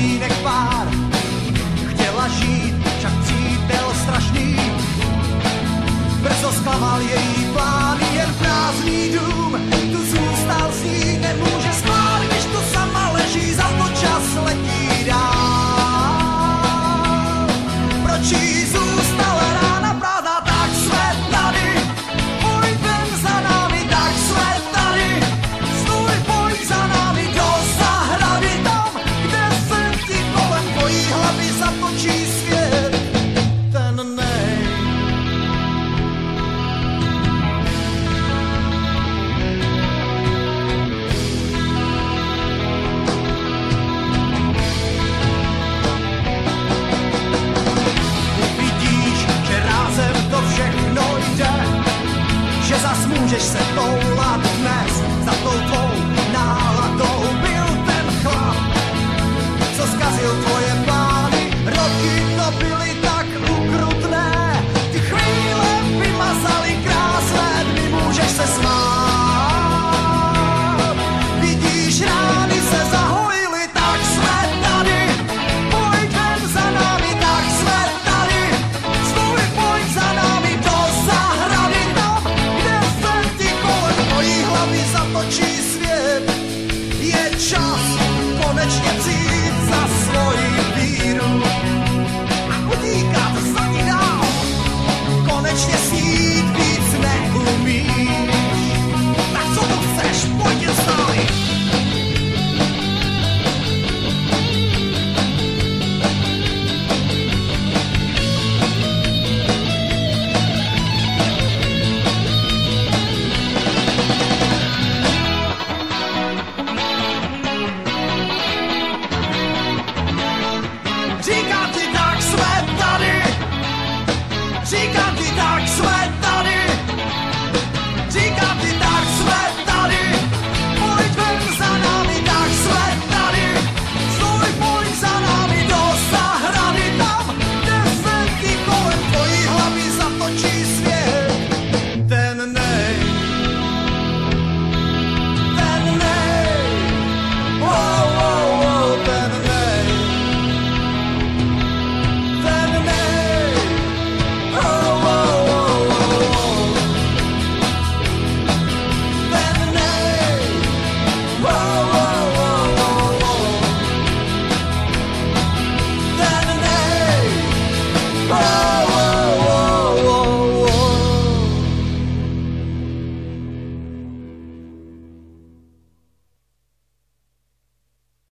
Next Pan Isso é bom glavi zatoči svijet. Je čas ponečnje cilj za svoj vir. She got the dark sweat.